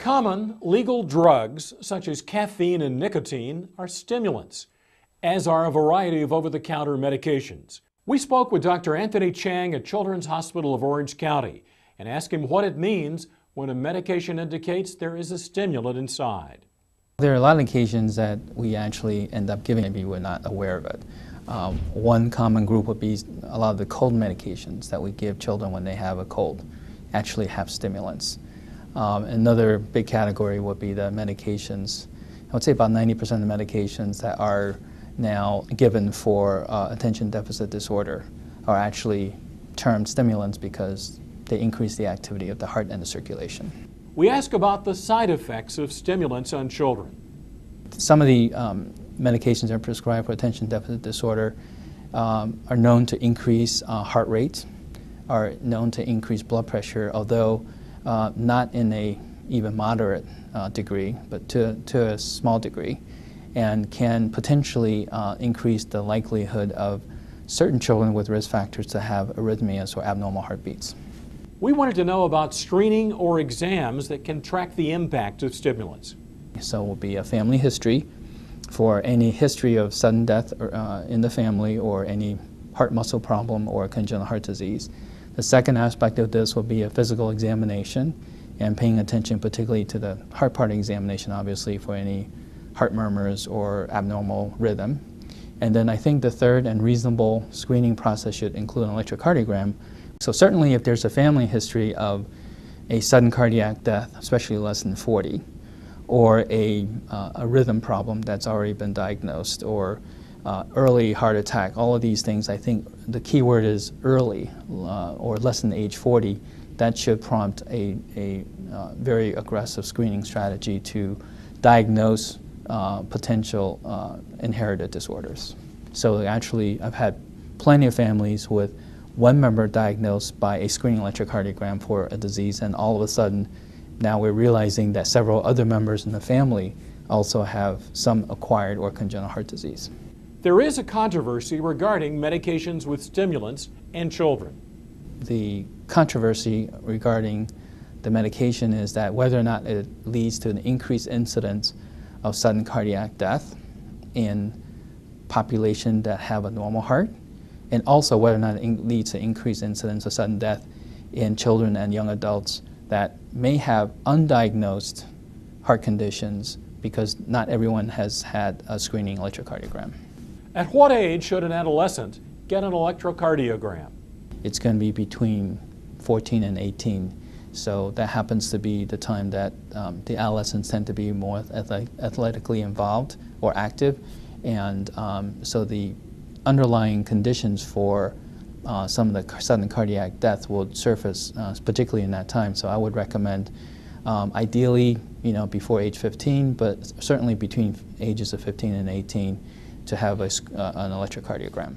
Common legal drugs such as caffeine and nicotine are stimulants, as are a variety of over the counter medications. We spoke with Dr. Anthony Chang at Children's Hospital of Orange County and asked him what it means when a medication indicates there is a stimulant inside. There are a lot of occasions that we actually end up giving, maybe we're not aware of it. Um, one common group would be a lot of the cold medications that we give children when they have a cold actually have stimulants. Um, another big category would be the medications. I would say about 90% of the medications that are now given for uh, attention deficit disorder are actually termed stimulants because they increase the activity of the heart and the circulation. We ask about the side effects of stimulants on children. Some of the um, medications that are prescribed for attention deficit disorder um, are known to increase uh, heart rate, are known to increase blood pressure, although uh, not in a even moderate uh, degree, but to, to a small degree, and can potentially uh, increase the likelihood of certain children with risk factors to have arrhythmias or abnormal heartbeats. We wanted to know about screening or exams that can track the impact of stimulants. So it will be a family history for any history of sudden death or, uh, in the family or any heart muscle problem or congenital heart disease. The second aspect of this will be a physical examination and paying attention particularly to the heart part examination, obviously, for any heart murmurs or abnormal rhythm. And then I think the third and reasonable screening process should include an electrocardiogram. So certainly if there's a family history of a sudden cardiac death, especially less than 40, or a, uh, a rhythm problem that's already been diagnosed, or uh, early heart attack, all of these things, I think the key word is early uh, or less than age 40. That should prompt a, a uh, very aggressive screening strategy to diagnose uh, potential uh, inherited disorders. So actually, I've had plenty of families with one member diagnosed by a screening electrocardiogram for a disease, and all of a sudden, now we're realizing that several other members in the family also have some acquired or congenital heart disease. There is a controversy regarding medications with stimulants and children. The controversy regarding the medication is that whether or not it leads to an increased incidence of sudden cardiac death in population that have a normal heart, and also whether or not it leads to increased incidence of sudden death in children and young adults that may have undiagnosed heart conditions because not everyone has had a screening electrocardiogram. At what age should an adolescent get an electrocardiogram? It's going to be between 14 and 18. So that happens to be the time that um, the adolescents tend to be more athletically involved or active. And um, so the underlying conditions for uh, some of the sudden cardiac death will surface, uh, particularly in that time. So I would recommend, um, ideally, you know, before age 15, but certainly between ages of 15 and 18, to have a, uh, an electrocardiogram.